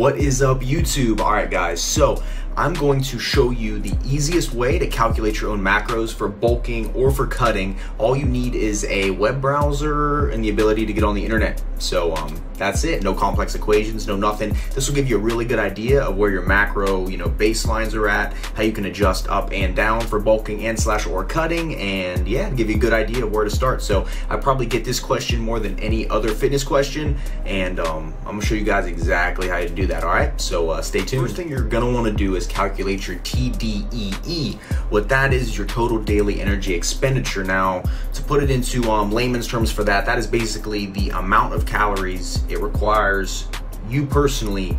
What is up YouTube? All right guys, so I'm going to show you the easiest way to calculate your own macros for bulking or for cutting. All you need is a web browser and the ability to get on the internet. So um, that's it. No complex equations, no nothing. This will give you a really good idea of where your macro, you know, baselines are at, how you can adjust up and down for bulking and slash or cutting, and yeah, give you a good idea of where to start. So I probably get this question more than any other fitness question, and um, I'm gonna show you guys exactly how to do that. All right, so uh, stay tuned. First thing you're gonna want to do is calculate your TDEE. What that is, is your total daily energy expenditure. Now, to put it into um, layman's terms for that, that is basically the amount of calories it requires you personally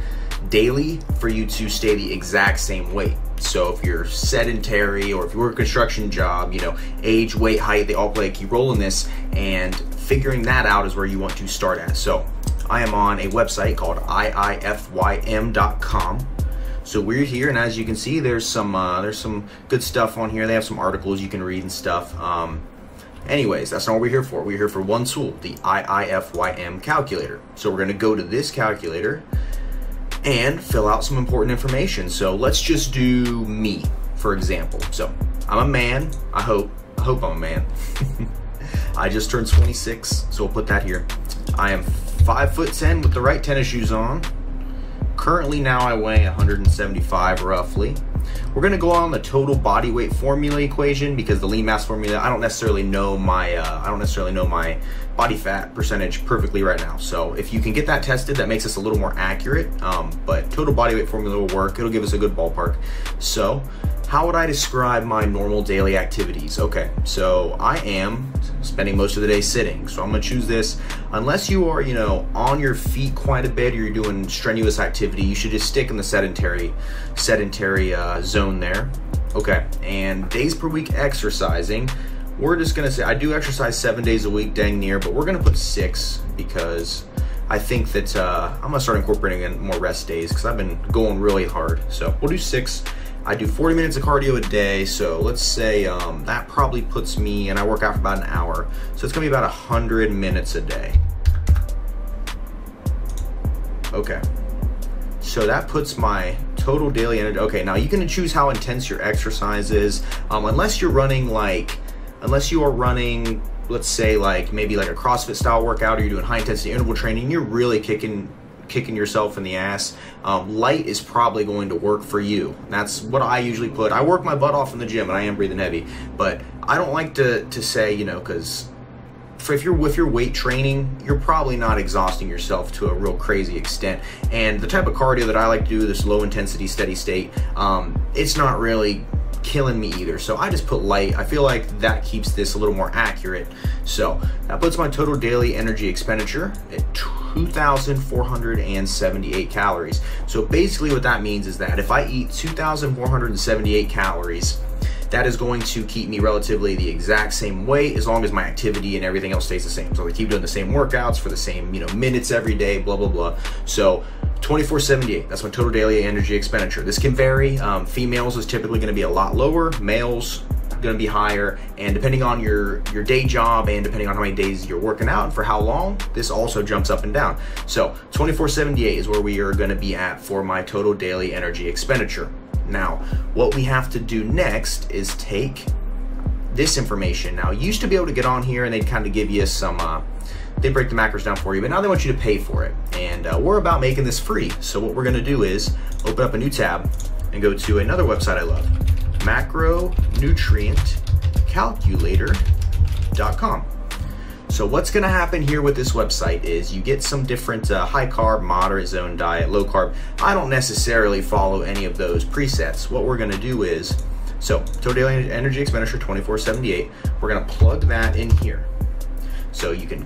daily for you to stay the exact same weight. So if you're sedentary or if you work a construction job, you know, age, weight, height, they all play a key role in this. And figuring that out is where you want to start at. So I am on a website called iifym.com. So we're here, and as you can see, there's some uh, there's some good stuff on here. They have some articles you can read and stuff. Um, Anyways, that's not what we're here for. We're here for one tool, the IIFYM calculator. So we're going to go to this calculator and fill out some important information. So let's just do me, for example. So I'm a man. I hope. I hope I'm a man. I just turned 26, so we'll put that here. I am five foot ten with the right tennis shoes on. Currently now I weigh 175 roughly. We're gonna go on the total body weight formula equation because the lean mass formula, I don't necessarily know my, uh, I don't necessarily know my body fat percentage perfectly right now. So if you can get that tested, that makes us a little more accurate. Um, but total body weight formula will work. It'll give us a good ballpark. So how would I describe my normal daily activities? Okay, so I am spending most of the day sitting. So I'm gonna choose this. Unless you are, you know, on your feet quite a bit or you're doing strenuous activity, you should just stick in the sedentary, sedentary uh, zone there. Okay, and days per week exercising. We're just gonna say I do exercise seven days a week, dang near, but we're gonna put six because I think that uh, I'm gonna start incorporating in more rest days because I've been going really hard. So we'll do six. I do 40 minutes of cardio a day, so let's say um, that probably puts me, and I work out for about an hour, so it's gonna be about 100 minutes a day. Okay, so that puts my total daily energy. Okay, now you can choose how intense your exercise is, um, unless you're running like, unless you are running, let's say like maybe like a CrossFit style workout, or you're doing high intensity interval training, you're really kicking kicking yourself in the ass, um, light is probably going to work for you. That's what I usually put. I work my butt off in the gym and I am breathing heavy, but I don't like to, to say, you know, because if you're with your weight training, you're probably not exhausting yourself to a real crazy extent. And the type of cardio that I like to do, this low intensity, steady state, um, it's not really killing me either. So I just put light. I feel like that keeps this a little more accurate. So that puts my total daily energy expenditure at 2,478 calories. So basically what that means is that if I eat 2,478 calories, that is going to keep me relatively the exact same weight as long as my activity and everything else stays the same. So I keep doing the same workouts for the same, you know, minutes every day, blah, blah, blah. So 2478, that's my total daily energy expenditure. This can vary. Um, females is typically gonna be a lot lower. Males, going to be higher and depending on your your day job and depending on how many days you're working out and for how long this also jumps up and down so 2478 is where we are going to be at for my total daily energy expenditure now what we have to do next is take this information now you used to be able to get on here and they'd kind of give you some uh, they break the macros down for you, but now they want you to pay for it. And uh, we're about making this free. So what we're gonna do is open up a new tab and go to another website I love, macronutrientcalculator.com. So what's going to happen here with this website is you get some different uh, high carb, moderate zone diet, low carb. I don't necessarily follow any of those presets. What we're going to do is, so total energy expenditure 2478, we're going to plug that in here. So you can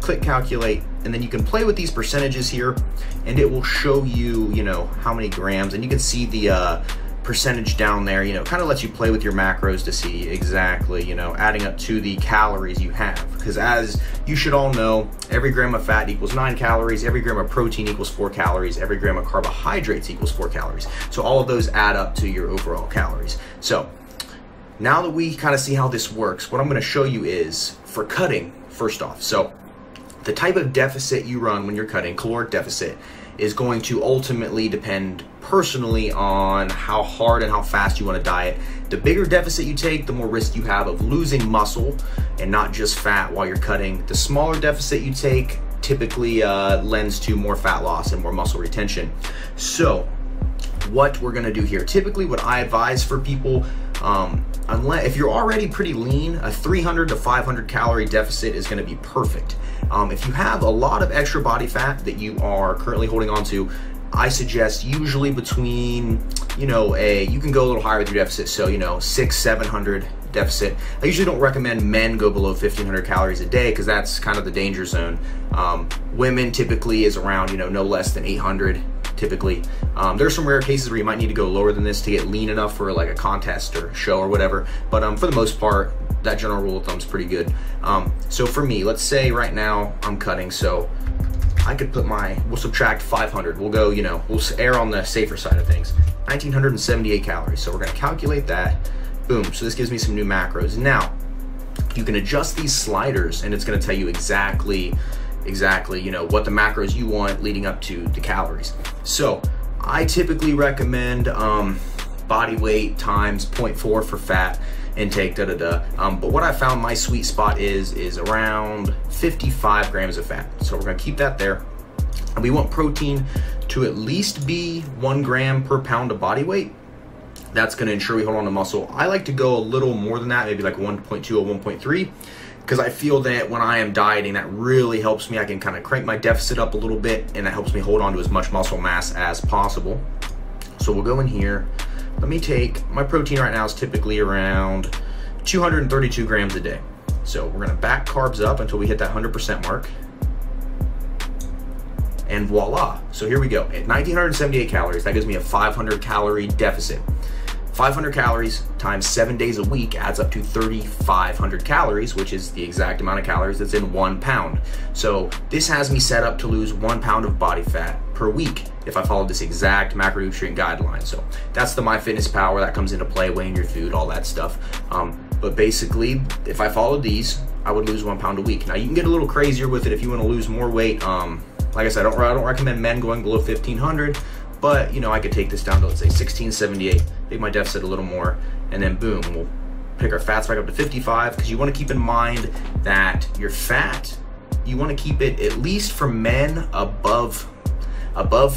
click calculate and then you can play with these percentages here and it will show you, you know, how many grams and you can see the uh, percentage down there, you know, kind of lets you play with your macros to see exactly, you know, adding up to the calories you have. Because as you should all know, every gram of fat equals nine calories, every gram of protein equals four calories, every gram of carbohydrates equals four calories. So all of those add up to your overall calories. So now that we kind of see how this works, what I'm going to show you is for cutting, first off. So the type of deficit you run when you're cutting, caloric deficit, is going to ultimately depend personally on how hard and how fast you want to diet. The bigger deficit you take, the more risk you have of losing muscle and not just fat while you're cutting. The smaller deficit you take typically uh, lends to more fat loss and more muscle retention. So, what we're gonna do here. Typically, what I advise for people, um, unless if you're already pretty lean, a 300 to 500 calorie deficit is gonna be perfect. Um, if you have a lot of extra body fat that you are currently holding on to, I suggest usually between, you know, a you can go a little higher with your deficit. So you know, six, seven hundred deficit. I usually don't recommend men go below 1500 calories a day because that's kind of the danger zone. Um, women typically is around, you know, no less than 800 typically. Um, there's some rare cases where you might need to go lower than this to get lean enough for like a contest or show or whatever. But um, for the most part, that general rule of thumb is pretty good. Um, so for me, let's say right now I'm cutting, so I could put my, we'll subtract 500. We'll go, you know, we'll err on the safer side of things. 1978 calories. So we're gonna calculate that. Boom. So this gives me some new macros. Now, you can adjust these sliders and it's gonna tell you exactly exactly, you know, what the macros you want leading up to the calories. So I typically recommend um, body weight times 0.4 for fat intake, da da da. Um, but what I found my sweet spot is is around 55 grams of fat. So we're gonna keep that there. And we want protein to at least be one gram per pound of body weight. That's gonna ensure we hold on to muscle. I like to go a little more than that, maybe like 1.2 or 1.3 because I feel that when I am dieting, that really helps me. I can kind of crank my deficit up a little bit, and that helps me hold on to as much muscle mass as possible. So we'll go in here. Let me take my protein right now is typically around 232 grams a day. So we're gonna back carbs up until we hit that 100% mark. And voila. So here we go. At 1978 calories, that gives me a 500 calorie deficit. 500 calories times seven days a week adds up to 3,500 calories, which is the exact amount of calories that's in one pound. So this has me set up to lose one pound of body fat per week if I follow this exact macronutrient guideline. So that's the MyFitnessPal that comes into play, weighing your food, all that stuff. Um, but basically, if I followed these, I would lose one pound a week. Now you can get a little crazier with it if you want to lose more weight. Um, like I said, I don't, I don't recommend men going below 1500 but, you know, I could take this down to, let's say, 1678, make my deficit a little more, and then boom, we'll pick our fats back up to 55, because you want to keep in mind that your fat, you want to keep it, at least for men, above, above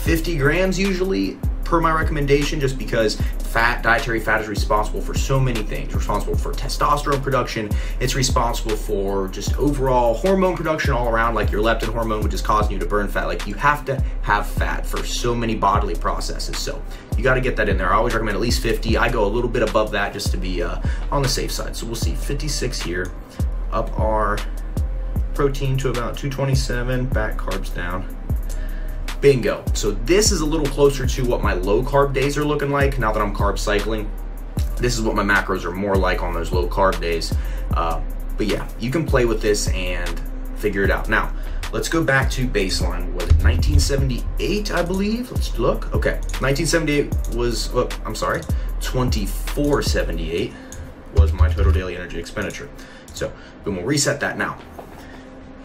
50 grams usually, per my recommendation, just because fat, dietary fat is responsible for so many things. responsible for testosterone production. It's responsible for just overall hormone production all around, like your leptin hormone, which is causing you to burn fat. Like you have to have fat for so many bodily processes. So you got to get that in there. I always recommend at least 50. I go a little bit above that just to be uh, on the safe side. So we'll see 56 here. Up our protein to about 227, back carbs down. Bingo. So this is a little closer to what my low carb days are looking like now that I'm carb cycling. This is what my macros are more like on those low carb days. Uh, but yeah, you can play with this and figure it out. Now, let's go back to baseline. Was it 1978, I believe? Let's look. Okay, 1978 was, oh, I'm sorry, 2478 was my total daily energy expenditure. So, boom, we'll reset that now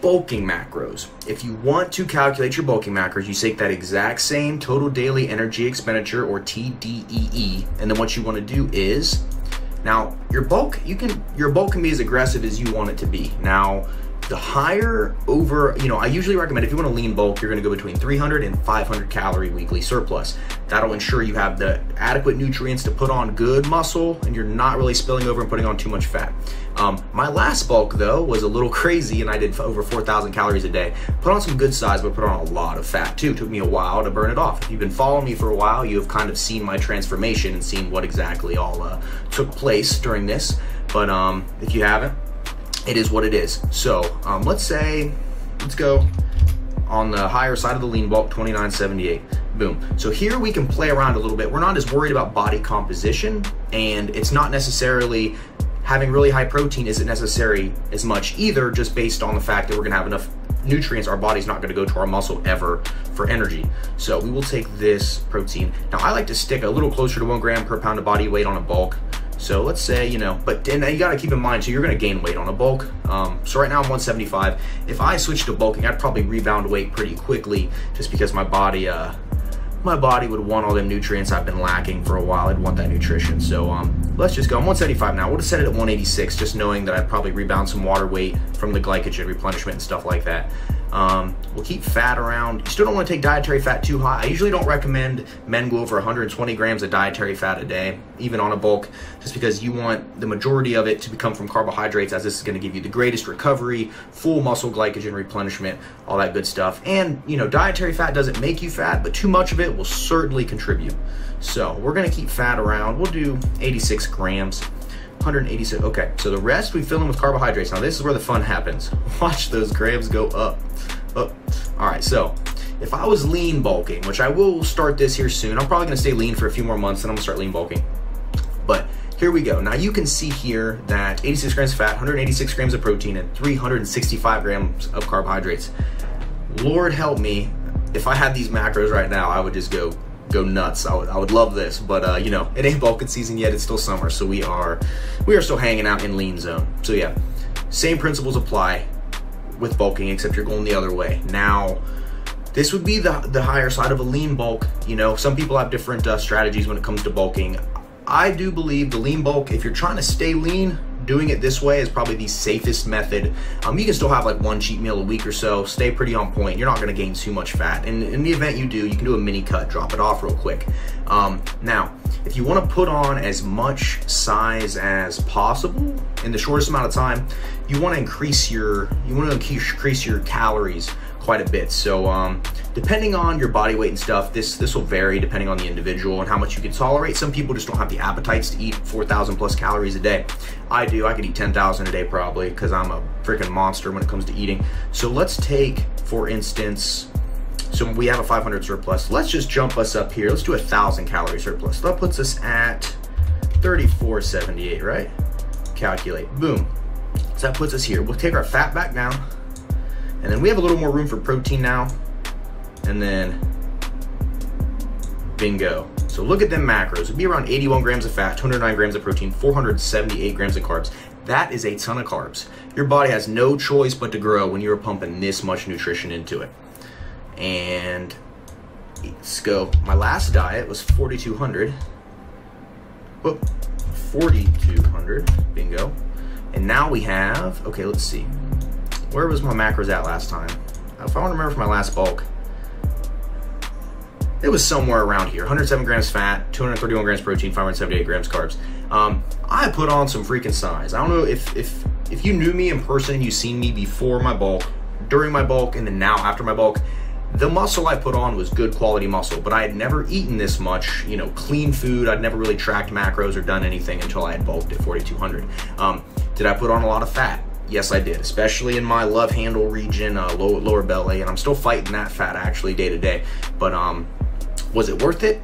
bulking macros. If you want to calculate your bulking macros, you take that exact same total daily energy expenditure or TDEE, and then what you want to do is now your bulk you can your bulk can be as aggressive as you want it to be. Now the higher over, you know, I usually recommend if you want to lean bulk, you're going to go between 300 and 500 calorie weekly surplus. That'll ensure you have the adequate nutrients to put on good muscle and you're not really spilling over and putting on too much fat. Um, my last bulk though was a little crazy and I did over 4,000 calories a day. Put on some good size, but put on a lot of fat too. Took me a while to burn it off. If you've been following me for a while, you have kind of seen my transformation and seen what exactly all uh, took place during this. But um, if you haven't, it is what it is. So um, let's say, let's go on the higher side of the lean bulk, 2978. Boom. So here we can play around a little bit. We're not as worried about body composition, and it's not necessarily having really high protein isn't necessary as much either, just based on the fact that we're gonna have enough nutrients our body's not gonna go to our muscle ever for energy. So we will take this protein. Now I like to stick a little closer to one gram per pound of body weight on a bulk So let's say, you know, but and you got to keep in mind, so you're to gain weight on a bulk. Um, so right now I'm 175. If I switch to bulking, I'd probably rebound weight pretty quickly just because my body, uh, my body would want all the nutrients I've been lacking for a while. I'd want that nutrition. So um, let's just go. I'm 175 now. We'll just set it at 186, just knowing that I'd probably rebound some water weight from the glycogen replenishment and stuff like that. Um, we'll keep fat around. You still don't want to take dietary fat too high. I usually don't recommend men go over 120 grams of dietary fat a day, even on a bulk, just because you want the majority of it to become from carbohydrates, as this is going to give you the greatest recovery, full muscle glycogen replenishment, all that good stuff. And, you know, dietary fat doesn't make you fat, but too much of it will certainly contribute. So we're going to keep fat around. We'll do 86 grams. 186. Okay, so the rest we fill in with carbohydrates. Now this is where the fun happens. Watch those grams go up, up. All right, so if I was lean bulking, which I will start this here soon, I'm probably gonna stay lean for a few more months and I'm gonna start lean bulking. But here we go. Now you can see here that 86 grams of fat, 186 grams of protein, and 365 grams of carbohydrates. Lord help me, if I had these macros right now, I would just go go nuts. I would, I would love this, but uh, you know, it ain't bulking season yet. It's still summer, so we are we are still hanging out in lean zone. So yeah, same principles apply with bulking, except you're going the other way. Now, this would be the the higher side of a lean bulk. You know, some people have different uh, strategies when it comes to bulking. I do believe the lean bulk, if you're trying to stay lean, doing it this way is probably the safest method. Um, you can still have like one cheat meal a week or so, stay pretty on point. You're not going to gain too much fat. And in the event you do, you can do a mini cut, drop it off real quick. Um, now, if you want to put on as much size as possible in the shortest amount of time, you want to increase your you want to increase your calories quite a bit. So um, depending on your body weight and stuff, this this will vary depending on the individual and how much you can tolerate. Some people just don't have the appetites to eat 4,000 plus calories a day. I do. I could eat 10,000 a day probably because I'm a freaking monster when it comes to eating. So let's take, for instance, so we have a 500 surplus. Let's just jump us up here. Let's do a thousand calorie surplus. That puts us at 3478, right? Calculate. Boom. So that puts us here. We'll take our fat back down and then we have a little more room for protein now. And then bingo. So look at them macros. It'd be around 81 grams of fat, 209 grams of protein, 478 grams of carbs. That is a ton of carbs. Your body has no choice but to grow when you're pumping this much nutrition into it. And let's go. My last diet was 4,200. Whoop, 4,200. Bingo. And now we have, okay, let's see where was my macros at last time? If I want to remember from my last bulk, it was somewhere around here. 107 grams fat 231 grams protein 578 grams carbs. Um, i put on some freaking size. I don't know if if if you knew me in person you seen me before my bulk during my bulk and then now after my bulk the muscle i put on was good quality muscle but i had never eaten this much you know clean food. I'd never really tracked macros or done anything until i had bulked at 4200 um, did i put on a lot of fat Yes, I did, especially in my love handle region, uh, lower, belly, and I'm still fighting that fat actually day to day. But um, was it worth it?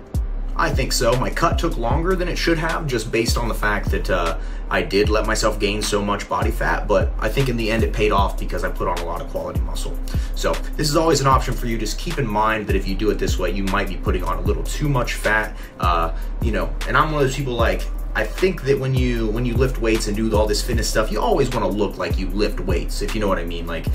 I think so. My cut took longer than it should have, just based on the fact that uh, I did let myself gain so much body fat. But I think in the end it paid off because I put on a lot of quality muscle. So this is always an option for you. Just keep in mind that if you do it this way, you might be putting on a little too much fat. Uh, you know, and I'm one of those people like I think that when you when you lift weights and do all this fitness stuff, you always want to look like you lift weights, if you know what I mean. Like,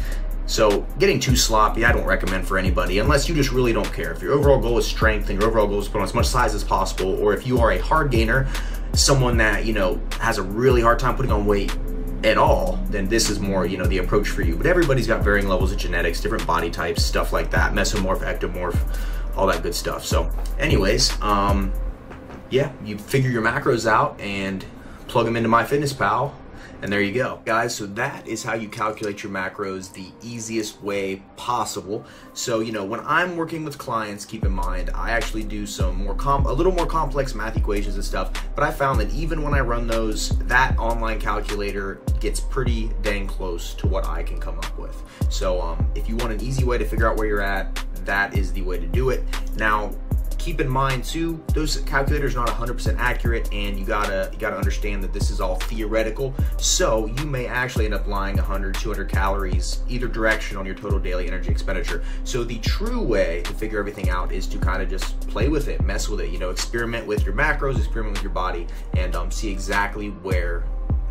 so getting too sloppy, I don't recommend for anybody unless you just really don't care. If your overall goal is strength and your overall goal is to put on as much size as possible, or if you are a hard gainer, someone that you know has a really hard time putting on weight at all, then this is more, you know, the approach for you. But everybody's got varying levels of genetics, different body types, stuff like that, mesomorph, ectomorph, all that good stuff. So, anyways, um, yeah, you figure your macros out and plug them into MyFitnessPal, and there you go. Guys, so that is how you calculate your macros the easiest way possible. So, you know, when I'm working with clients, keep in mind, I actually do some more comp a little more complex math equations and stuff, but I found that even when I run those, that online calculator gets pretty dang close to what I can come up with. So, um, if you want an easy way to figure out where you're at, that is the way to do it. Now, keep in mind too, those calculators are not 100% accurate, and you gotta you gotta understand that this is all theoretical. So you may actually end up lying 100, 200 calories either direction on your total daily energy expenditure. So the true way to figure everything out is to kind of just play with it, mess with it. You know, experiment with your macros, experiment with your body, and um, see exactly where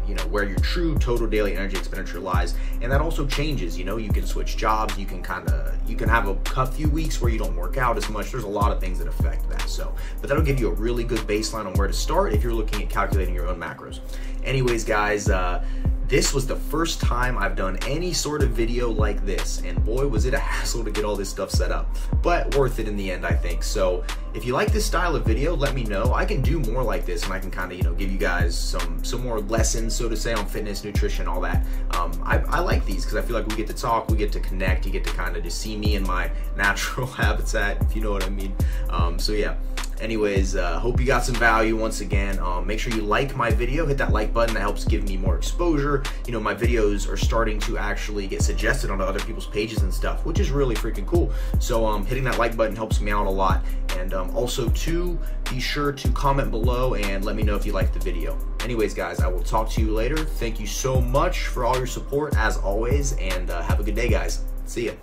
you know where your true total daily energy expenditure lies. And that also changes you know you can switch jobs you can kind of you can have a few weeks where you don't work out as much. There's a lot of things that affect that. So but that'll give you a really good baseline on where to start if you're looking at calculating your own macros. Anyways guys uh this was the first time I've done any sort of video like this, and boy, was it a hassle to get all this stuff set up. But worth it in the end, I think. So if you like this style of video, let me know. I can do more like this, and I can kind of, you know, give you guys some some more lessons, so to say, on fitness, nutrition, all that. Um, I, I like these because I feel like we get to talk, we get to connect, you get to kind of just see me in my natural habitat, if you know what I mean. Um, so yeah anyways uh, hope you got some value once again. Um, make sure you like my video. Hit that like button. That helps give me more exposure. You know my videos are starting to actually get suggested onto other people's pages and stuff which is really freaking cool. So um, hitting that like button helps me out a lot. And um, also to be sure to comment below and let me know if you liked the video. Anyways guys i will talk to you later. Thank you so much for all your support as always and uh, have a good day guys. See ya